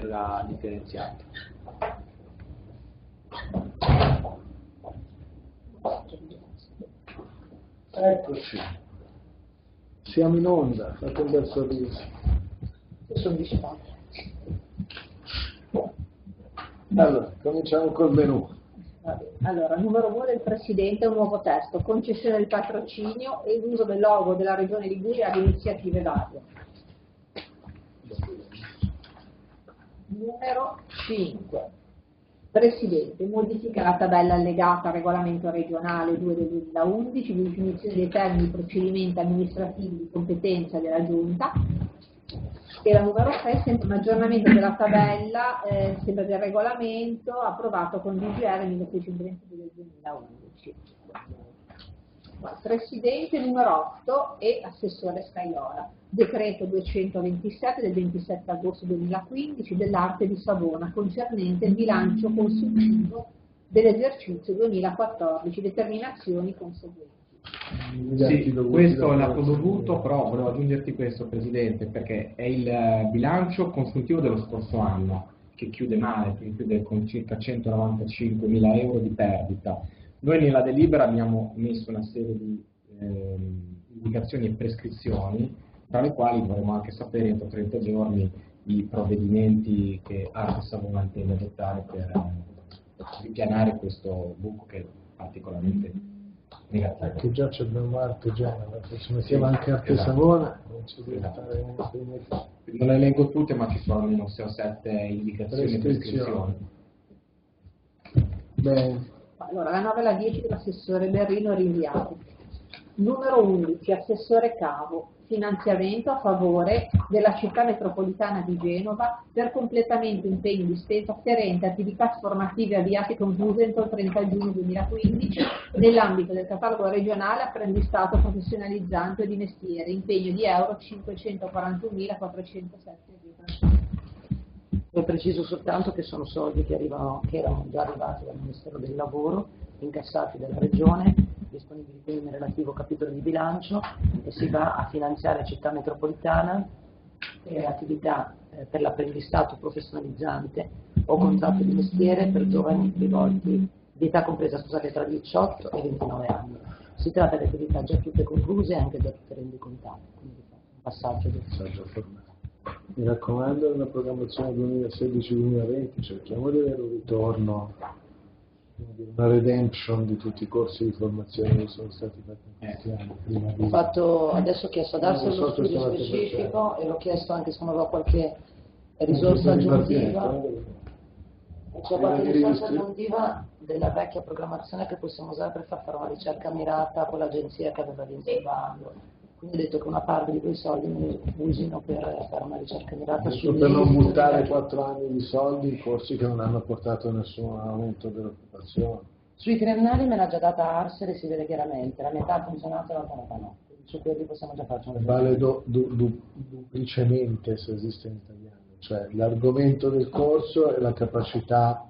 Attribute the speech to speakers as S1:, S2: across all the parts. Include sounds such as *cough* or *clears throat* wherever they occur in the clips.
S1: era differenziato.
S2: Eccoci, siamo in onda, fate un bel sorriso. Allora, cominciamo col menù.
S3: Allora, numero uno del Presidente, un nuovo testo, concessione del patrocinio e l'uso del logo della Regione Liguria ad iniziative varie. Numero 5. Presidente, modifica la tabella allegata al regolamento regionale 2 del 2011 di definizione dei termini di procedimenti amministrativi di competenza della Giunta e la numero 6 sempre un aggiornamento della tabella eh, sempre del regolamento approvato con DGR 1622 del 2011. Presidente numero 8 e Assessore Scaiola. Decreto 227 del 27 agosto 2015 dell'arte di Savona concernente il bilancio consuntivo dell'esercizio 2014, determinazioni conseguenti.
S1: Sì, questo l'ha dovuto, però volevo aggiungerti questo Presidente, perché è il eh, bilancio consuntivo dello scorso anno, che chiude male, che chiude con circa 195 mila euro di perdita. Noi nella delibera abbiamo messo una serie di eh, indicazioni e prescrizioni, tra le quali vorremmo anche sapere entro 30 giorni i provvedimenti che Arte Savona intende adottare per eh, ripianare questo buco che è particolarmente negativo.
S2: Perché già c'è abbiamo Arte Genova, se ci mettiamo anche Arte
S1: Esatto.
S2: Savona, non ci deve
S1: Esatto.
S2: dei miei-
S1: Non le elenco tutte, ma ci sono almeno 6 o 7 indicazioni e
S2: Prescrizioni.
S1: prescrizioni.
S3: Allora, la 9 e la 10 dell'assessore Berrino rinviati. Numero 11, assessore Cavo, finanziamento a favore della città metropolitana di Genova per completamento impegni di spesa afferente attività formative avviate e concluse entro il 30 giugno 2015 nell'ambito del catalogo regionale apprendistato professionalizzante di mestiere, impegno di euro 541.407,5.
S4: Io preciso soltanto che sono soldi che, arrivano, che erano già arrivati dal Ministero del Lavoro, incassati dalla Regione, disponibili quindi nel relativo capitolo di bilancio e si va a finanziare Città Metropolitana per attività eh, per l'apprendistato professionalizzante o contratto di mestiere per giovani rivolti di età compresa scusate, tra 18 e 29 anni. Si tratta di attività già tutte concluse e anche già tutte rendicontate, quindi un passaggio del
S2: messaggio formale. Mi raccomando, nella programmazione 2016-2020 cerchiamo di avere un ritorno, una redemption di tutti i corsi di formazione che sono stati fatti in questi anni. Prima di...
S4: Fatto, adesso ho chiesto ad Arse
S2: Non so
S4: lo
S2: se
S4: studio specifico e l'ho chiesto anche se non avevo qualche risorsa aggiuntiva.
S2: eh,
S4: C'è qualche risorsa aggiuntiva della vecchia programmazione che possiamo usare per far fare una ricerca mirata con l'agenzia che aveva vinto il bando. Quindi ho detto che una parte di quei soldi me li usino per fare una ricerca mirata sugli
S2: per non buttare quattro anni di soldi in corsi che non hanno portato a nessun aumento dell'occupazione.
S4: Sui triennali me l'ha già data Arser e si vede chiaramente, la metà ha funzionato e l'altra metà no. Su quelli possiamo già farci un
S2: Vale do- du- du- duplicemente se esiste in italiano, cioè l'argomento del corso e la capacità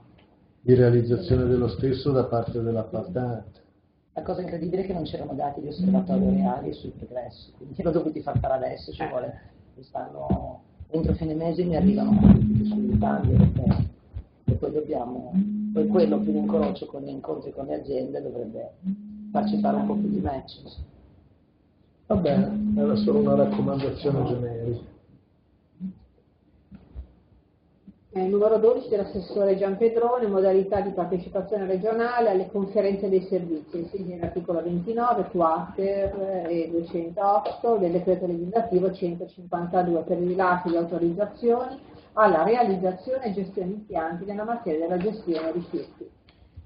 S2: di realizzazione dello stesso da parte dell'appartante.
S4: La cosa incredibile è che non c'erano dati di osservatorio reali sui progressi, quindi l'ho dovuti far fare adesso, ci vuole, quest'anno, entro fine mese mi arrivano tutti sui risultati europei e poi dobbiamo, poi quello più l'incrocio con gli incontri con le aziende dovrebbe farci fare un po' più di match.
S2: Va bene, era solo una raccomandazione generica.
S3: Eh, numero 12 dell'assessore Gianpedrone, modalità di partecipazione regionale alle conferenze dei servizi, ai sensi dell'articolo 29, quater e 208 del decreto legislativo 152 per il rilascio di autorizzazioni alla realizzazione e gestione impianti nella materia della gestione rifiuti.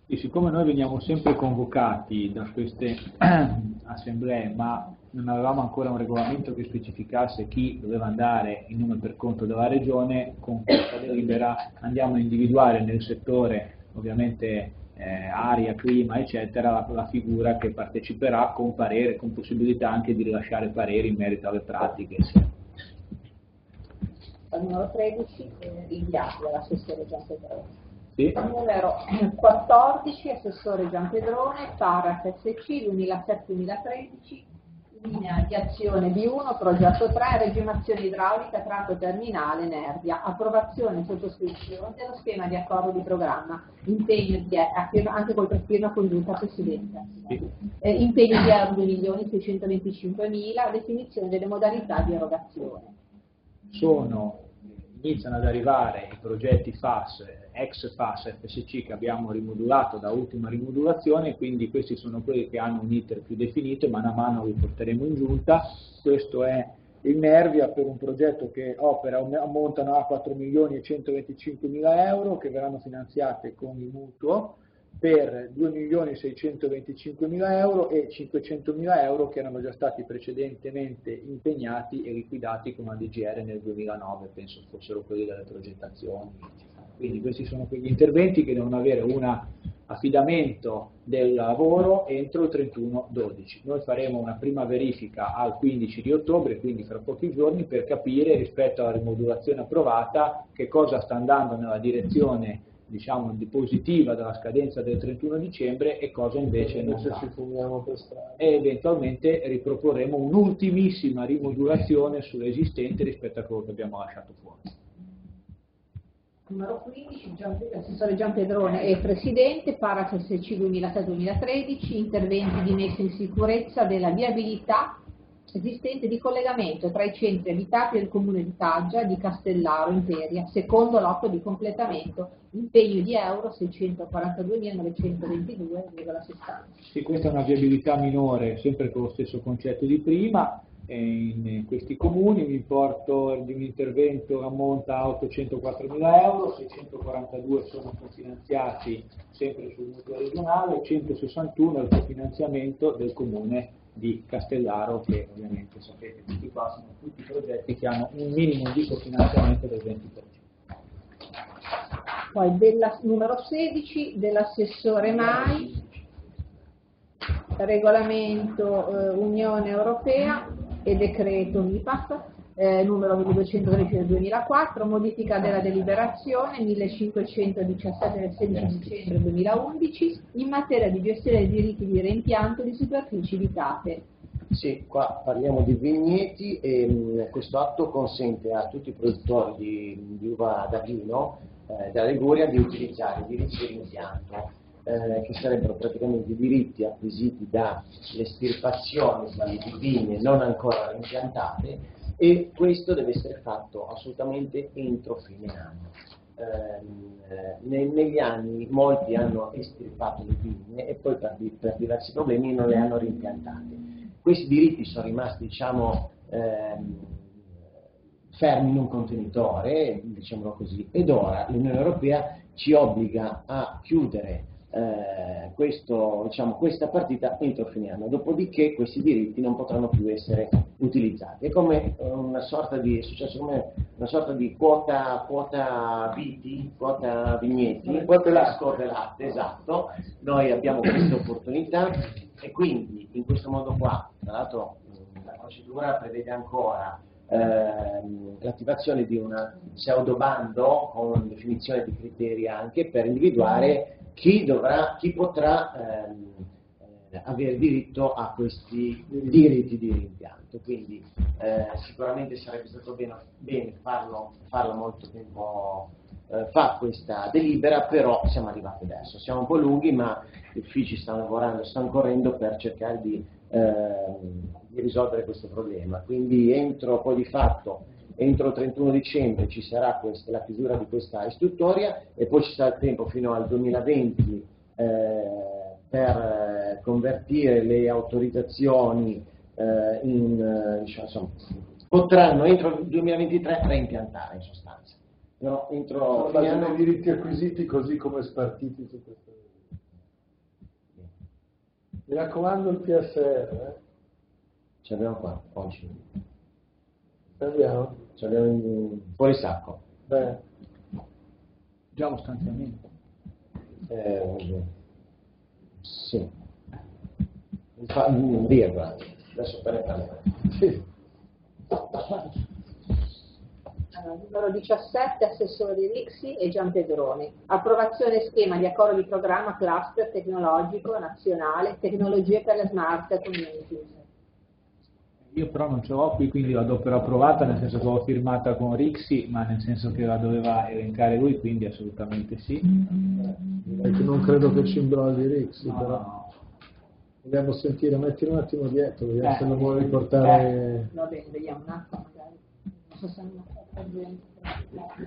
S5: E siccome noi veniamo sempre convocati da queste *clears throat* assemblee, ma non avevamo ancora un regolamento che specificasse chi doveva andare in nome per conto della regione, con questa delibera andiamo a individuare nel settore, ovviamente eh, aria, clima, eccetera, la, la figura che parteciperà con parere, con possibilità anche di rilasciare pareri in merito alle pratiche.
S3: Al numero 13 eh, rinviato dall'assessore Gianpedrone.
S5: Sì?
S3: Numero 14, assessore Gianpedrone, Paras SC 2007-2013, linea di azione B1, progetto 3, regimazione idraulica, tratto terminale, Nervia, approvazione e sottoscrizione dello schema di accordo di programma, impegno di anche col firma congiunta Presidente, eh, impegno di euro 2.625.000, definizione delle modalità di erogazione.
S5: Sono, iniziano ad arrivare i progetti FAS ex FAS FSC che abbiamo rimodulato da ultima rimodulazione, quindi questi sono quelli che hanno un iter più definito e mano a mano li porteremo in giunta. Questo è il Nervia per un progetto che opera, ammontano a 4 milioni e 125 mila euro che verranno finanziate con il mutuo per 2 milioni e 625 mila euro e 500 mila euro che erano già stati precedentemente impegnati e liquidati con una DGR nel 2009, penso fossero quelli delle progettazioni quindi questi sono quegli interventi che devono avere un affidamento del lavoro entro il 31-12. Noi faremo una prima verifica al 15 di ottobre, quindi fra pochi giorni, per capire rispetto alla rimodulazione approvata che cosa sta andando nella direzione diciamo, di positiva della scadenza del 31 dicembre e cosa invece non sta. E eventualmente riproporremo un'ultimissima rimodulazione sull'esistente rispetto a quello che abbiamo lasciato fuori
S3: numero 15, l'assessore Gian Pedrone è presidente, paragrafo SC 2007-2013, interventi di messa in sicurezza della viabilità esistente di collegamento tra i centri abitati del comune di Taggia di Castellaro Imperia, secondo l'otto di completamento, impegno di euro 642.922,60.
S5: Sì, questa è una viabilità minore, sempre con lo stesso concetto di prima, in questi comuni, l'importo di un intervento ammonta a 804 mila euro, 642 sono cofinanziati sempre sul mutuo regionale, 161 è il cofinanziamento del comune di Castellaro che ovviamente sapete tutti qua sono tutti progetti che hanno un minimo di cofinanziamento del 20%.
S3: Poi della, numero 16 dell'assessore Mai, regolamento eh, Unione Europea e decreto MIPAS eh, numero 1213 del 2004, modifica della deliberazione 1517 del 16 dicembre 2011 in materia di gestione dei diritti di reimpianto di superfici vitate.
S6: Sì, qua parliamo di vigneti e mh, mm, questo atto consente a tutti i produttori di, di uva da vino eh, della Liguria di utilizzare i diritti di impianto eh, che sarebbero praticamente i diritti acquisiti dalle estirpazioni di, vigne non ancora impiantate e questo deve essere fatto assolutamente entro fine anno. Ehm, eh, negli anni molti hanno estirpato le vigne e poi per, per, diversi problemi non le hanno rimpiantate. Questi diritti sono rimasti diciamo, ehm, fermi in un contenitore, diciamolo così, ed ora l'Unione Europea ci obbliga a chiudere eh, questo, diciamo, questa partita entro fine anno, dopodiché questi diritti non potranno più essere utilizzati. È come una sorta di, è successo come una sorta di quota, quota viti, quota vigneti, quota latte, latte, esatto. Noi abbiamo questa opportunità e quindi in questo modo qua, tra l'altro la procedura prevede ancora ehm, l'attivazione di un pseudobando con definizione di criteri anche per individuare chi, dovrà, chi potrà ehm, eh, avere diritto a questi diritti di rimpianto. Quindi eh, sicuramente sarebbe stato bene, bene farlo, farlo, molto tempo eh, fa questa delibera, però siamo arrivati adesso. Siamo un po' lunghi, ma gli uffici stanno lavorando, stanno correndo per cercare di, ehm, di risolvere questo problema. Quindi entro poi di fatto entro il 31 dicembre ci sarà questa, la chiusura di questa istruttoria e poi ci sarà il tempo fino al 2020 eh, per eh, convertire le autorizzazioni eh, in, eh, diciamo, insomma, potranno entro il 2023 reimpiantare in sostanza.
S2: Però entro no, anno... i diritti acquisiti così come spartiti su questo. Mi raccomando il PSR. Eh?
S6: Ce l'abbiamo qua oggi.
S2: Ce l'abbiamo?
S6: Ce l'abbiamo in... fuori sacco.
S2: Beh.
S5: Già uno stanziamento.
S6: Eh, sì. Fa, virgola. Adesso per ne parliamo. Sì.
S3: numero 17, assessore Rixi e Gian Pedroni. Approvazione schema di accordo di programma cluster tecnologico nazionale, tecnologie per le smart communities.
S5: Io però non ce l'ho qui, quindi la do per approvata, nel senso che l'ho firmata con Rixi, ma nel senso che la doveva elencare lui, quindi assolutamente sì.
S2: Perché non credo che ci imbrogli Rixi, no, però.
S5: No.
S2: Vogliamo sentire, metti un attimo dietro, vediamo
S5: Eh.
S2: se lo vuole riportare.
S3: Va bene, vediamo un attimo so se hanno fatto gente.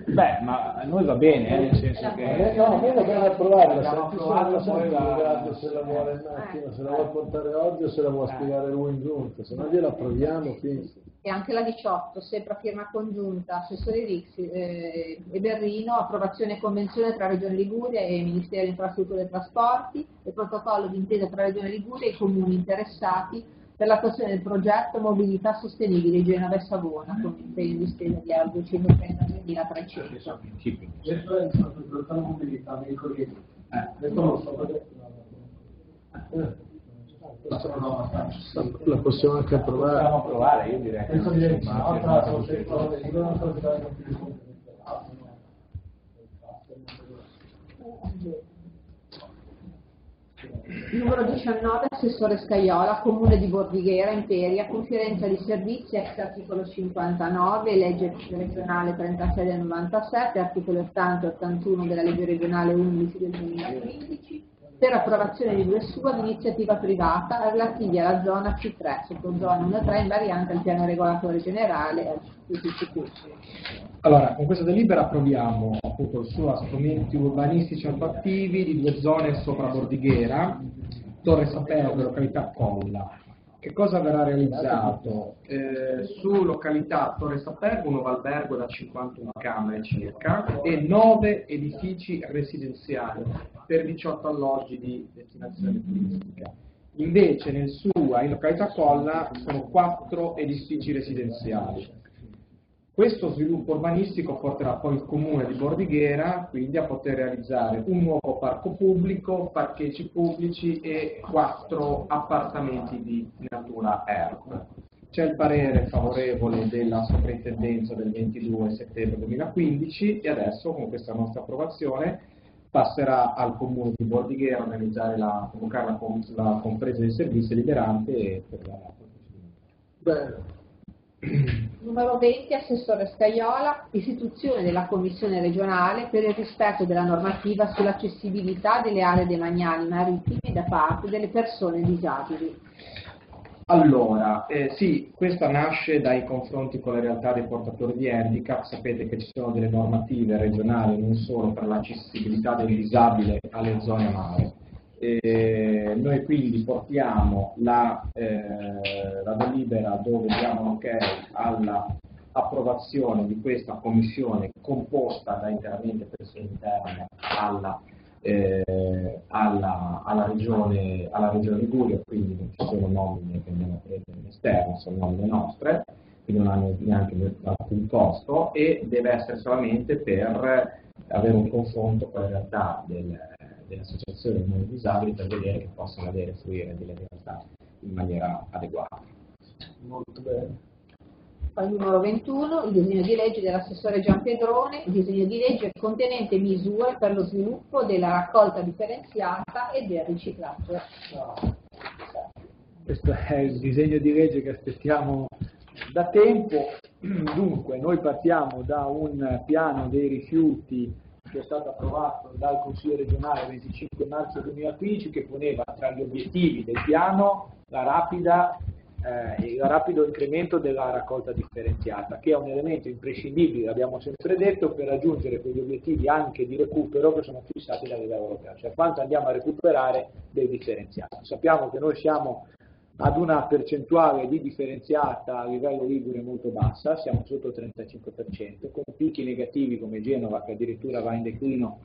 S5: Beh, ma a noi va bene, eh, nel senso che...
S2: Eh, no, noi dobbiamo
S5: Dobbiamo
S2: se guarda se la vuole un attimo, se la vuole portare oggi o se la vuole spiegare lui in giunta, se no gliela approviamo qui.
S3: E anche la 18, sempre a firma congiunta, assessore Rixi eh, e Berrino, approvazione e convenzione tra Regione Liguria e Ministero delle Infrastrutture e Trasporti e protocollo d'intesa tra Regione Liguria e i comuni interessati per l'attuazione del progetto Mobilità Sostenibile Genova e Savona con un impegno di spesa di euro 233.300.
S5: Questo è
S7: è il progetto di mobilità veicoli.
S5: Eh.
S7: Questo lo so perché
S2: Eh,
S7: questo non ho abbastanza.
S2: La possiamo anche
S5: Possiamo
S2: approvare.
S5: approvare, io direi
S7: Penso di
S5: ma-
S7: no, tra l'altro, se non so se dai con più
S3: Numero 19, Assessore Scaiola, Comune di Bordighera, Imperia, Conferenza di Servizi, ex articolo 59, legge regionale 36 del 97, articolo 80 e 81 della legge regionale 11 del 2015, per approvazione di due SUA di iniziativa privata relativi alla zona C3, sottozona 1-3 in variante al piano regolatore generale e al PCCP.
S1: Allora, con questa delibera approviamo appunto il suo strumenti urbanistici attuativi di due zone sopra Bordighera, Torre Saperno e località Colla. Che cosa verrà realizzato? Eh, su località Torre Saperno un albergo da 51 camere circa e 9 edifici residenziali per 18 alloggi di destinazione turistica. Invece nel SUA in località Colla sono 4 edifici residenziali. Questo sviluppo urbanistico porterà poi il comune di Bordighera quindi a poter realizzare un nuovo parco pubblico, parcheggi pubblici e quattro appartamenti di natura ERP. C'è il parere favorevole della soprintendenza del 22 settembre 2015 e adesso con questa nostra approvazione passerà al comune di Bordighera a organizzare la, convocare la, la conferenza di servizi liberante e per la
S2: Bene, *clears throat*
S3: Numero 20, Assessore Scaiola, istituzione della Commissione regionale per il rispetto della normativa sull'accessibilità delle aree demaniali marittime da parte delle persone disabili.
S1: Allora, eh, sì, questa nasce dai confronti con le realtà dei portatori di handicap. Sapete che ci sono delle normative regionali non solo per l'accessibilità del disabile alle zone a mare. Eh, noi quindi portiamo la, eh, la delibera dove diamo ok alla approvazione di questa commissione composta da interamente persone interne alla eh, alla, alla, regione, alla regione Liguria, quindi non ci sono nomine che andiamo a prendere all'esterno, sono nomine nostre, quindi non hanno neanche alcun costo e deve essere solamente per avere un confronto con le realtà del, delle associazioni dei non disabili per vedere che possano avere fruire delle realtà in maniera adeguata.
S2: molto bene.
S3: Poi numero 21, il disegno di legge dell'assessore Gianpedrone, disegno di legge contenente misure per lo sviluppo della raccolta differenziata e del riciclaggio.
S5: Questo è il disegno di legge che aspettiamo da tempo. *clears throat* Dunque, noi partiamo da un piano dei rifiuti che è stato approvato dal Consiglio regionale il 25 marzo 2015 che poneva tra gli obiettivi del piano la rapida eh, il rapido incremento della raccolta differenziata, che è un elemento imprescindibile, l'abbiamo sempre detto, per raggiungere quegli obiettivi anche di recupero che sono fissati dal livello europeo, cioè quanto andiamo a recuperare del differenziato. Sappiamo che noi siamo ad una percentuale di differenziata a livello ligure molto bassa, siamo sotto il 35%, con picchi negativi come Genova che addirittura va in declino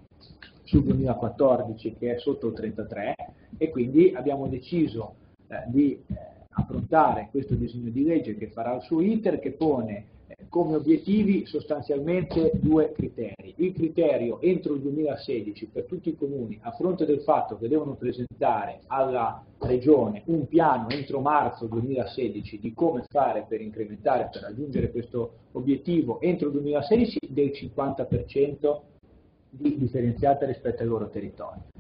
S5: sul 2014 che è sotto il 33% e quindi abbiamo deciso eh, di eh, approntare questo disegno di legge che farà il suo iter che pone come obiettivi sostanzialmente due criteri. Il criterio entro il 2016 per tutti i comuni a fronte del fatto che devono presentare alla Regione un piano entro marzo 2016 di come fare per incrementare, per raggiungere questo obiettivo entro il 2016 del 50% di differenziata rispetto ai loro territori.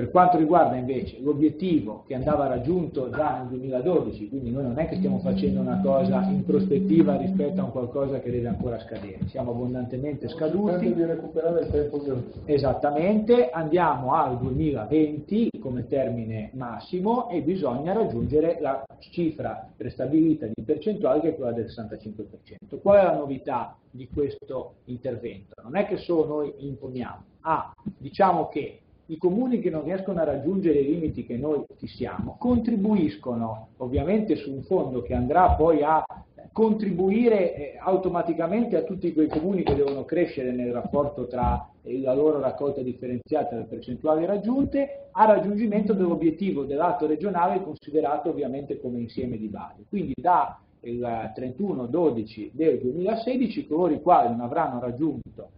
S5: Per quanto riguarda invece l'obiettivo che andava raggiunto già nel 2012, quindi noi non è che stiamo facendo una cosa in prospettiva rispetto a un qualcosa che deve ancora scadere, siamo abbondantemente scaduti.
S2: di recuperare il tempo che
S5: Esattamente, andiamo al 2020 come termine massimo e bisogna raggiungere la cifra prestabilita di percentuale che è quella del 65%. Qual è la novità di questo intervento? Non è che solo noi imponiamo, ah, diciamo che i comuni che non riescono a raggiungere i limiti che noi fissiamo contribuiscono ovviamente su un fondo che andrà poi a contribuire eh, automaticamente a tutti quei comuni che devono crescere nel rapporto tra la loro raccolta differenziata e le percentuali raggiunte a raggiungimento dell'obiettivo dell'atto regionale considerato ovviamente come insieme di base. Quindi da il 31-12 del 2016 coloro i quali non avranno raggiunto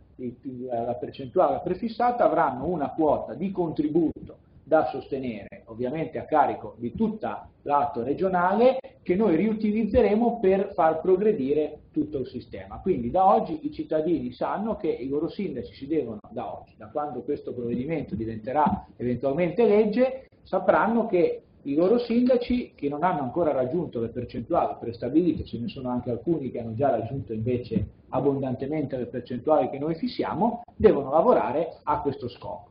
S5: la percentuale prefissata avranno una quota di contributo da sostenere ovviamente a carico di tutta l'atto regionale che noi riutilizzeremo per far progredire tutto il sistema. Quindi da oggi i cittadini sanno che i loro sindaci si devono, da oggi, da quando questo provvedimento diventerà eventualmente legge, sapranno che i loro sindaci che non hanno ancora raggiunto le percentuali prestabilite, ce ne sono anche alcuni che hanno già raggiunto invece abbondantemente le percentuali che noi fissiamo, devono lavorare a questo scopo.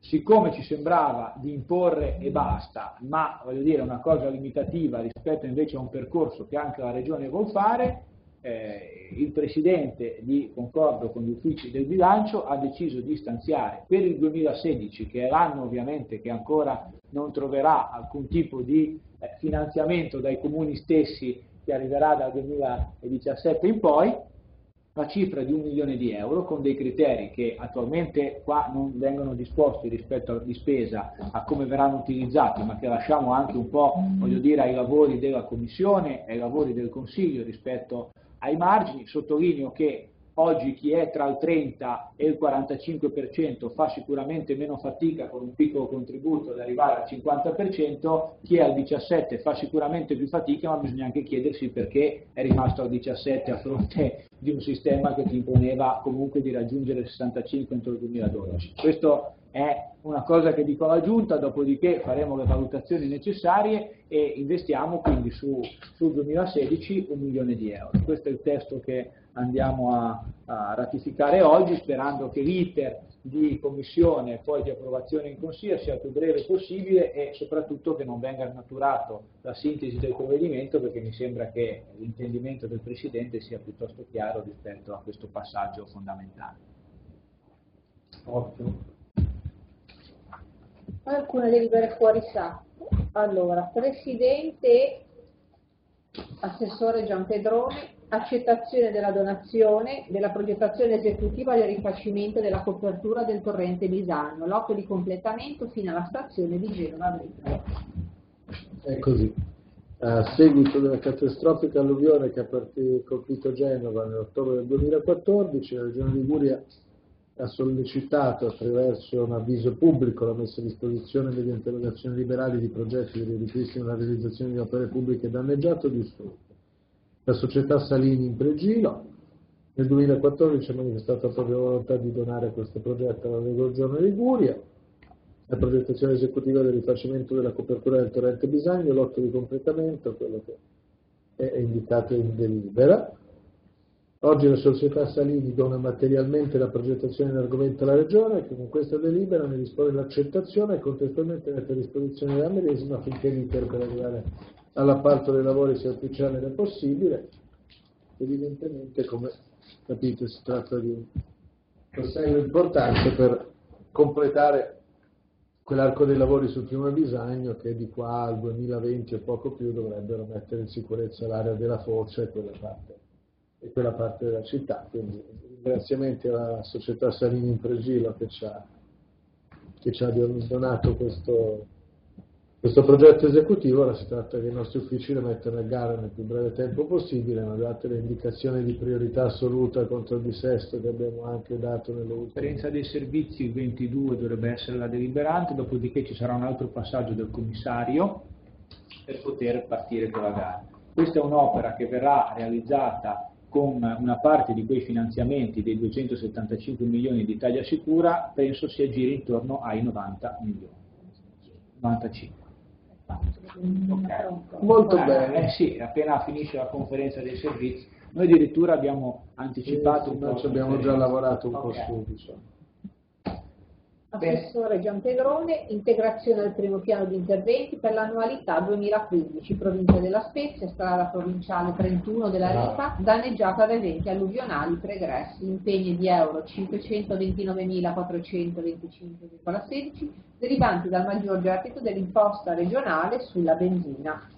S5: Siccome ci sembrava di imporre e basta, ma voglio dire una cosa limitativa rispetto invece a un percorso che anche la Regione vuol fare, eh, il Presidente, di concordo con gli uffici del bilancio, ha deciso di stanziare per il 2016, che è l'anno ovviamente che ancora non troverà alcun tipo di eh, finanziamento dai comuni stessi che arriverà dal 2017 in poi, la cifra di un milione di euro con dei criteri che attualmente qua non vengono disposti rispetto alla spesa a come verranno utilizzati, ma che lasciamo anche un po' dire, ai lavori della Commissione, ai lavori del Consiglio rispetto ai margini. Sottolineo che Oggi chi è tra il 30 e il 45% fa sicuramente meno fatica con un piccolo contributo ad arrivare al 50%, chi è al 17 fa sicuramente più fatica, ma bisogna anche chiedersi perché è rimasto al 17 a fronte di un sistema che ti imponeva comunque di raggiungere il 65 entro il 2012. Questo è una cosa che dico alla Giunta, dopodiché faremo le valutazioni necessarie e investiamo quindi su, sul 2016 un milione di euro. Questo è il testo che andiamo a, a ratificare oggi, sperando che l'iter di commissione e poi di approvazione in Consiglio sia il più breve possibile e soprattutto che non venga snaturato la sintesi del provvedimento perché mi sembra che l'intendimento del Presidente sia piuttosto chiaro rispetto a questo passaggio fondamentale.
S2: Ottimo.
S3: Alcune delibere fuori sacco. Allora, Presidente, Assessore Giampedrone, accettazione della donazione della progettazione esecutiva del rifacimento della copertura del torrente Bisagno, lotto di completamento fino alla stazione di Genova Brindisi.
S2: È così. A seguito della catastrofica alluvione che ha colpito Genova nell'ottobre del 2014, la Regione Liguria ha sollecitato attraverso un avviso pubblico la messa a disposizione mediante erogazioni liberali di progetti di ripristino e la realizzazione di opere pubbliche danneggiate o distrutte. La società Salini in Pregino nel 2014 ha manifestato la propria volontà di donare questo progetto alla Regione Liguria, la progettazione esecutiva del rifacimento della copertura del torrente Bisagno, l'otto di completamento, quello che è indicato in delibera, Oggi la società Salini dona materialmente la progettazione in argomento alla Regione che con questa delibera ne dispone l'accettazione e contestualmente mette a disposizione della medesima affinché l'iter per arrivare all'appalto dei lavori sia più celere possibile. Evidentemente, come capite, si tratta di un tassello importante per completare quell'arco dei lavori sul fiume Bisagno che di qua al 2020 o poco più dovrebbero mettere in sicurezza l'area della foce e quella parte e quella parte della città. Quindi ringraziamenti alla società Salini in Pregilo che ci ha, che ci ha donato questo, questo progetto esecutivo. Ora si tratta che i nostri uffici lo mettano a gara nel più breve tempo possibile, ma date le indicazioni di priorità assoluta contro il dissesto che abbiamo anche dato nell'ultimo.
S5: L'esperienza dei servizi il 22 dovrebbe essere la deliberante, dopodiché ci sarà un altro passaggio del commissario per poter partire con la gara. Questa è un'opera che verrà realizzata con una parte di quei finanziamenti dei 275 milioni di Italia Sicura penso si aggiri intorno ai 90 milioni. 95.
S3: Okay.
S2: Molto
S5: eh,
S2: bene.
S5: Eh sì, appena finisce la conferenza dei servizi, noi addirittura abbiamo anticipato un po'.
S2: Noi ci abbiamo già lavorato un po'
S5: Ok.
S2: su, diciamo.
S3: Assessore Gianpedrone, integrazione del primo piano di interventi per l'annualità 2015, provincia della Spezia, strada provinciale 31 della Ripa, danneggiata da eventi alluvionali pregressi, impegni di euro 529.425,16 derivanti dal maggior gettito dell'imposta regionale sulla benzina.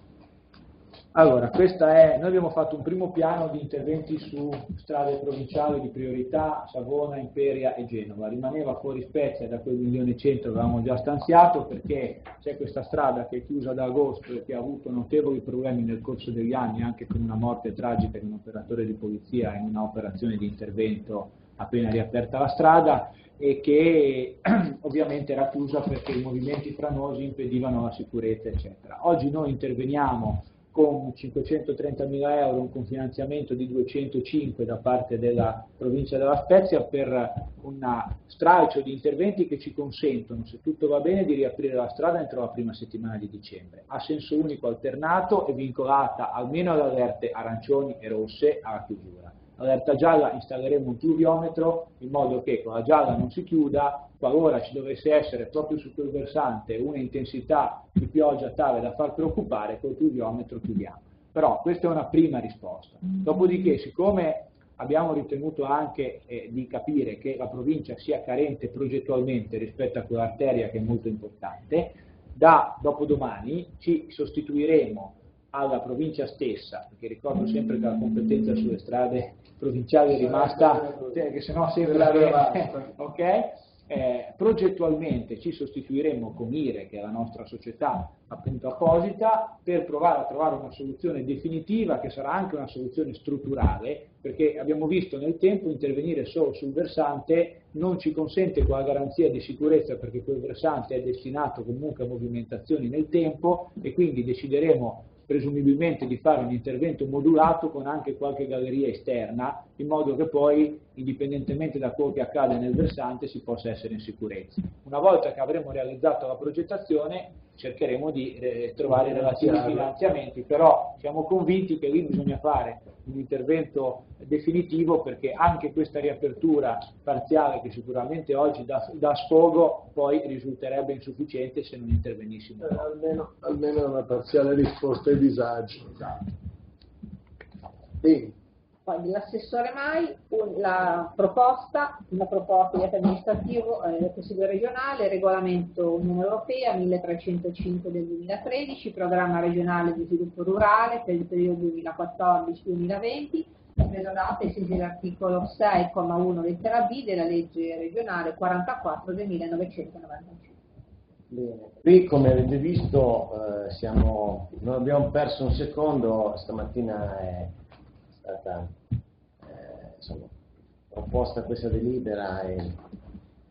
S5: Allora, questa è, noi abbiamo fatto un primo piano di interventi su strade provinciali di priorità, Savona, Imperia e Genova. Rimaneva fuori Spezia da quel milione e cento avevamo già stanziato perché c'è questa strada che è chiusa da agosto e che ha avuto notevoli problemi nel corso degli anni, anche con una morte tragica di un operatore di polizia in una operazione di intervento appena riaperta la strada e che *clears throat* ovviamente era chiusa perché i movimenti franosi impedivano la sicurezza, eccetera. Oggi noi interveniamo con 530 mila euro, un confinanziamento di 205 da parte della provincia della Spezia per un stralcio di interventi che ci consentono, se tutto va bene, di riaprire la strada entro la prima settimana di dicembre. A senso unico alternato e vincolata almeno alle allerte arancioni e rosse alla chiusura. Allerta gialla installeremo un pluviometro in modo che con la gialla non si chiuda, qualora ci dovesse essere proprio su quel versante una intensità di pioggia tale da far preoccupare, col pluviometro chiudiamo. Però questa è una prima risposta. Dopodiché, siccome abbiamo ritenuto anche eh, di capire che la provincia sia carente progettualmente rispetto a quell'arteria che è molto importante, da dopodomani ci sostituiremo alla provincia stessa, perché ricordo sempre che la competenza sulle strade provinciali è rimasta, eh, che se no sembra che, *laughs* ok? Eh, progettualmente ci sostituiremo con IRE, che è la nostra società appunto apposita, per provare a trovare una soluzione definitiva che sarà anche una soluzione strutturale, perché abbiamo visto nel tempo intervenire solo sul versante non ci consente quella garanzia di sicurezza perché quel versante è destinato comunque a movimentazioni nel tempo e quindi decideremo presumibilmente di fare un intervento modulato con anche qualche galleria esterna, in modo che poi, indipendentemente da quello che accade nel versante, si possa essere in sicurezza. Una volta che avremo realizzato la progettazione, cercheremo di eh, trovare i relativi finanziamenti, però siamo convinti che lì bisogna fare un intervento definitivo perché anche questa riapertura parziale che sicuramente oggi dà, dà sfogo poi risulterebbe insufficiente se non intervenissimo.
S2: Eh, almeno, almeno una parziale risposta ai disagi. Sì.
S3: Poi dell'assessore Mai la proposta, una proposta di atto amministrativo eh, Consiglio regionale, regolamento Unione Europea 1305 del 2013, programma regionale di sviluppo rurale per il periodo 2014-2020, preso data sensi dell'articolo 6,1 lettera B della legge regionale 44 del 1995.
S6: Bene, qui come avete visto eh, siamo, non abbiamo perso un secondo, stamattina è stata insomma, proposta questa delibera è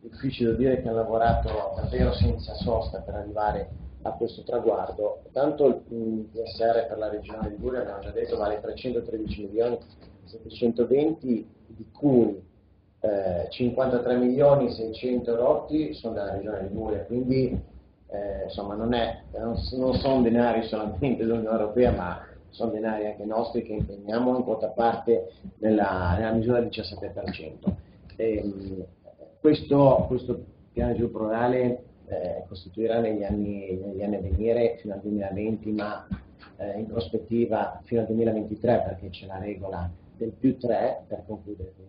S6: difficile dire che hanno lavorato davvero senza sosta per arrivare a questo traguardo. Tanto il PSR per la regione Liguria, abbiamo già detto, vale 313 milioni 720, di cui eh, 53 milioni 600 rotti sono della regione Liguria, quindi eh, insomma non, è, non, non sono denari solamente dell'Unione Europea, ma sono denari anche nostri che impegniamo in quota parte nella, nella misura del 17%. Ehm, questo, questo piano di sviluppo rurale eh, costituirà negli anni, negli anni a venire fino al 2020, ma eh, in prospettiva fino al 2023 perché c'è la regola del più 3 per concludere con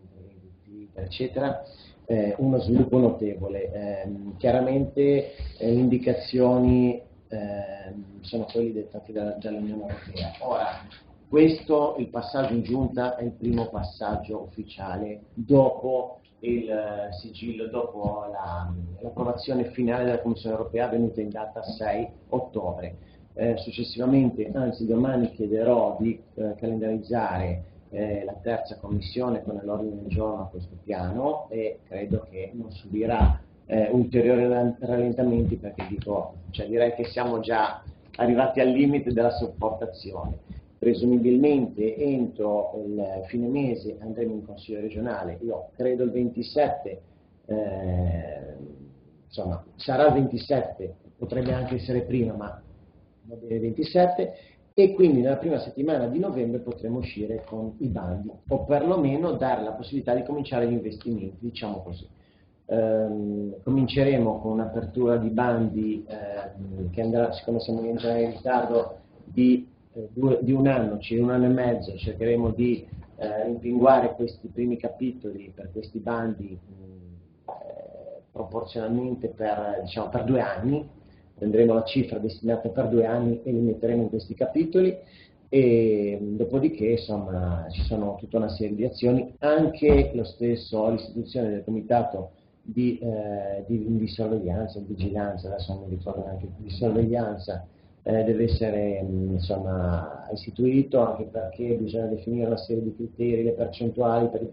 S6: eccetera, eh, uno sviluppo notevole. Ehm, chiaramente eh, le indicazioni ehm, sono quelli dettati da- dall'Unione Europea. Ora, questo, il passaggio in giunta, è il primo passaggio ufficiale dopo il eh, sigillo, dopo la- l'approvazione finale della Commissione Europea avvenuta in data 6 ottobre. Eh, successivamente, anzi domani chiederò di eh, calendarizzare eh, la terza commissione con l'ordine del giorno a questo piano e credo che non subirà eh, ulteriori rallen- rallentamenti perché dico, cioè direi che siamo già arrivati al limite della sopportazione. Presumibilmente entro il fine mese andremo in consiglio regionale, io credo il 27 eh, insomma sarà il 27, potrebbe anche essere prima, ma va bene il 27, e quindi nella prima settimana di novembre potremo uscire con i bandi, o perlomeno dare la possibilità di cominciare gli investimenti, diciamo così. Ehm, cominceremo con un'apertura di bandi ehm, che andrà, siccome siamo in ritardo, di, eh, due, di un anno, circa un anno e mezzo, cercheremo di eh, rimpinguare questi primi capitoli per questi bandi mh, eh, proporzionalmente per, diciamo, per due anni, prenderemo la cifra destinata per due anni e li metteremo in questi capitoli. E dopodiché insomma ci sono tutta una serie di azioni, anche lo stesso, l'istituzione del comitato di, eh, di, di sorveglianza, vigilanza, adesso non mi ricordo neanche, di sorveglianza eh, deve essere mh, insomma, istituito anche perché bisogna definire una serie di criteri, le percentuali per,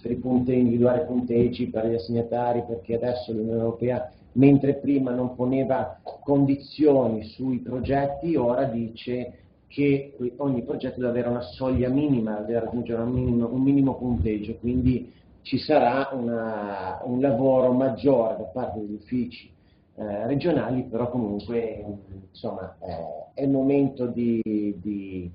S6: per i punti, individuare punteggi per gli assegnatari, perché adesso l'Unione Europea, mentre prima non poneva condizioni sui progetti, ora dice che ogni progetto deve avere una soglia minima, deve raggiungere un minimo, un minimo punteggio, quindi ci sarà una, un lavoro maggiore da parte degli uffici eh, regionali, però comunque insomma, eh, è il momento di, di,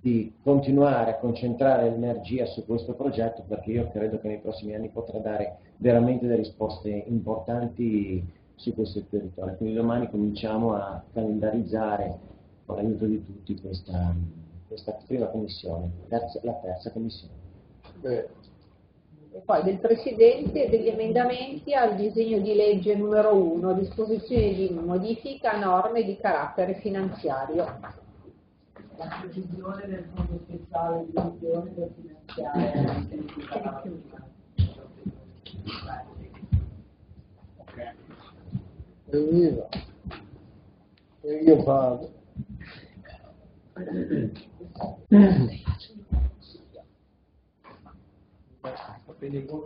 S6: di, continuare a concentrare l'energia su questo progetto perché io credo che nei prossimi anni potrà dare veramente delle risposte importanti su questo territorio. Quindi domani cominciamo a calendarizzare con l'aiuto di tutti questa, questa prima commissione, terza, la terza commissione.
S3: Beh e poi del Presidente degli emendamenti al disegno di legge numero 1, disposizioni di modifica a norme di carattere finanziario.
S4: La previsione del fondo speciale di gestione del finanziario.
S2: Ok. Evviva. E io *clears throat* vado.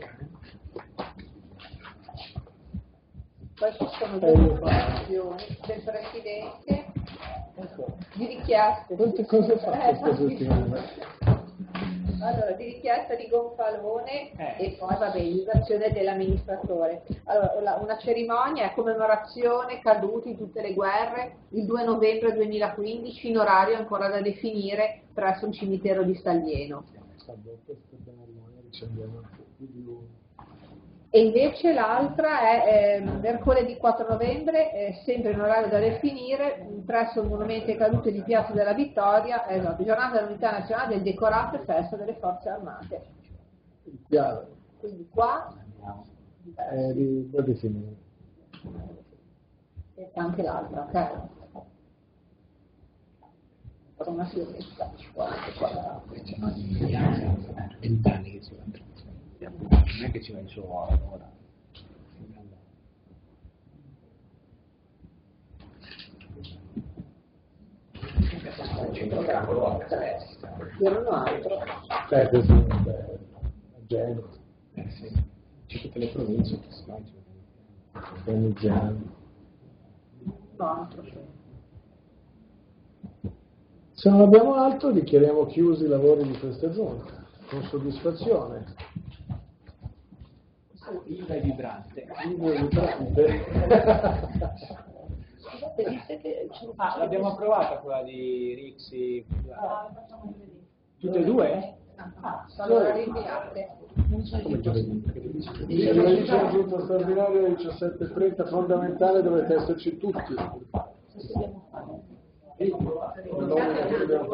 S3: Poi ci sono due informazioni del Presidente di richiesta.
S2: Quante cose fa
S3: eh,
S2: questa settimana? *laughs*
S3: Allora, di richiesta di gonfalone eh. e poi vabbè, l'usazione dell'amministratore. Allora, una cerimonia a commemorazione caduti in tutte le guerre il 2 novembre 2015 in orario ancora da definire presso un cimitero di Staglieno. E invece l'altra è eh, mercoledì 4 novembre, eh, sempre in orario da definire, presso il Monumento ai Caduti di Piazza della Vittoria, eh, esatto, giornata dell'unità nazionale del decorato e festa delle forze armate.
S2: Chiaro.
S3: Quindi qua
S2: è di, definire.
S3: E anche l'altra, ok? Una siesta, qua, qua.
S1: Vent'anni che si va entrando non è che ci vai solo ora.
S3: Erano altro.
S2: Eh, questo è Genova.
S1: Eh sì, c'è tutte le province che si
S2: Organizziamo.
S3: No, altro.
S2: Se non abbiamo altro dichiariamo chiusi i lavori di questa giornata con soddisfazione.
S5: Viva e vibrante.
S2: Vivo e vibrante.
S4: Scusate, dite che un
S5: Ah, l'abbiamo approvata quella di Rixi. Tutte e due?
S3: Ah, allora rinviate.
S2: Dice che c'è un giunta straordinario alle 17.30 fondamentale dovete esserci tutti.
S4: Fare?
S2: Dobbiamo fare